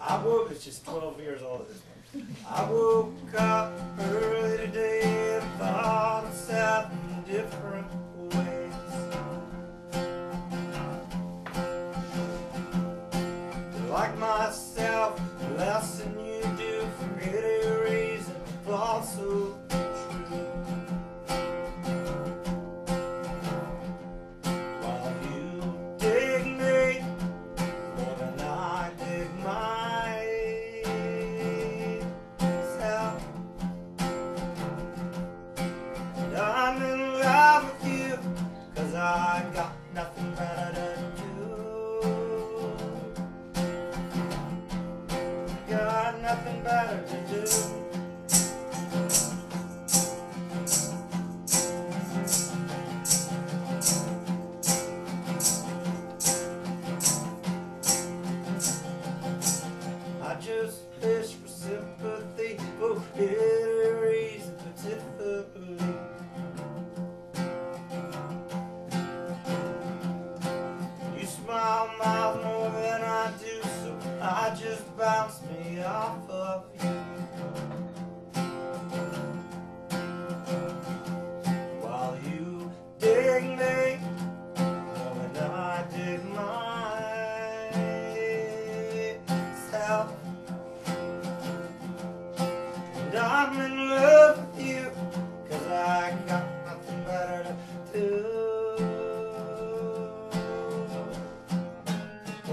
I woke, it's just 12 years old at this point. I woke up early today just this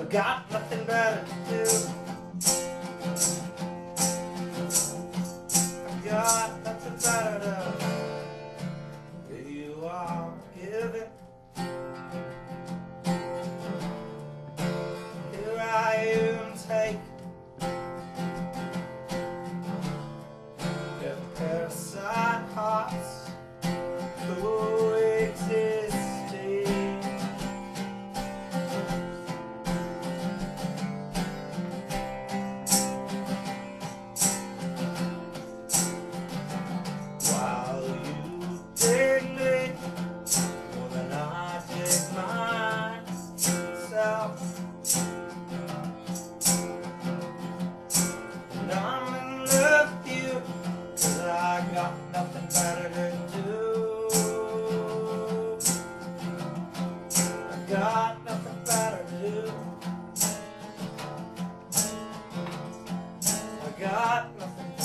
got nothing better to do.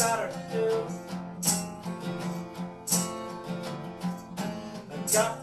got to do. I got